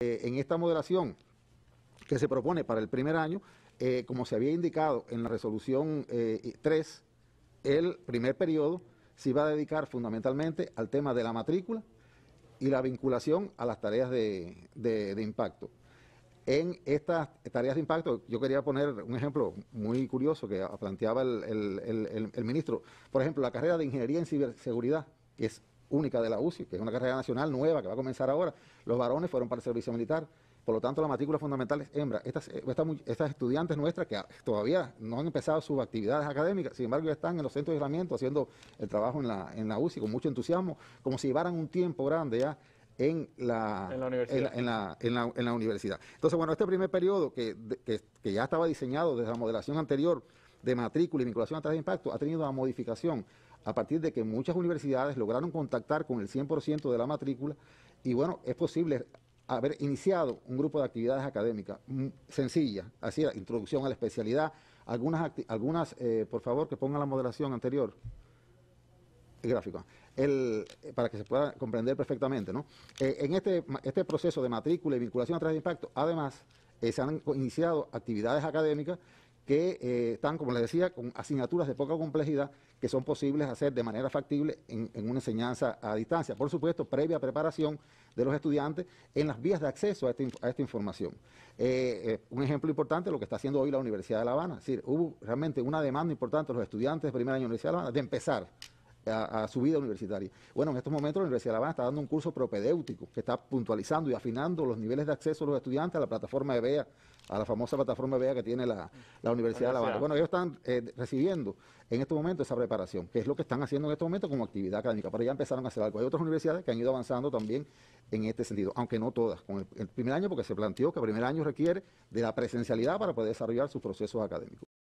Eh, en esta moderación que se propone para el primer año, eh, como se había indicado en la resolución eh, 3, el primer periodo se iba a dedicar fundamentalmente al tema de la matrícula y la vinculación a las tareas de, impacto. En estas tareas de impacto, yo quería poner un ejemplo muy curioso que planteaba el- el ministro. Por ejemplo, la carrera de Ingeniería en Ciberseguridad, que es única de la UCI, que es una carrera nacional nueva que va a comenzar ahora. Los varones fueron para el servicio militar. Por lo tanto, la matrícula fundamental es hembra. Estas, estas estudiantes nuestras que todavía no han empezado sus actividades académicas, sin embargo, ya están en los centros de aislamiento haciendo el trabajo en la, en la UCI con mucho entusiasmo, como si llevaran un tiempo grande ya en la, En la universidad. en la, en la- en la universidad. Entonces, bueno, este primer periodo que, que ya estaba diseñado desde la modelación anterior de matrícula y vinculación a tareas de impacto ha tenido una modificación a partir de que muchas universidades lograron contactar con el 100% de la matrícula y bueno, es posible haber iniciado un grupo de actividades académicas mm, sencillas, así, introducción a la especialidad, algunas, algunas eh, por favor, que pongan la modelación anterior gráfico, el, eh, para que se pueda comprender perfectamente. ¿no? Eh, en este, este proceso de matrícula y vinculación a través de impacto, además, se han iniciado actividades académicas que eh, están, como les decía, con asignaturas de poca complejidad que son posibles hacer de manera factible en, una enseñanza a distancia. Por supuesto, previa preparación de los estudiantes en las vías de acceso a esta, información. Eh, eh, un ejemplo importante, lo que está haciendo hoy la Universidad de La Habana. Es decir, hubo realmente una demanda importante de los estudiantes de primer año de la Universidad de La Habana de empezar a, a su vida universitaria. Bueno, en estos momentos la Universidad de La Habana está dando un curso propedéutico que está puntualizando y afinando los niveles de acceso de los estudiantes a la plataforma de BEA, a la famosa plataforma BEA que tiene la, la Universidad de La Habana. Bueno, ellos están eh, recibiendo en estos momentos esa preparación, que es lo que están haciendo en estos momentos como actividad académica, pero ya empezaron a hacer algo. Hay otras universidades que han ido avanzando también en este sentido, aunque no todas. Con el, el primer año, porque se planteó que el primer año requiere de la presencialidad para poder desarrollar sus procesos académicos.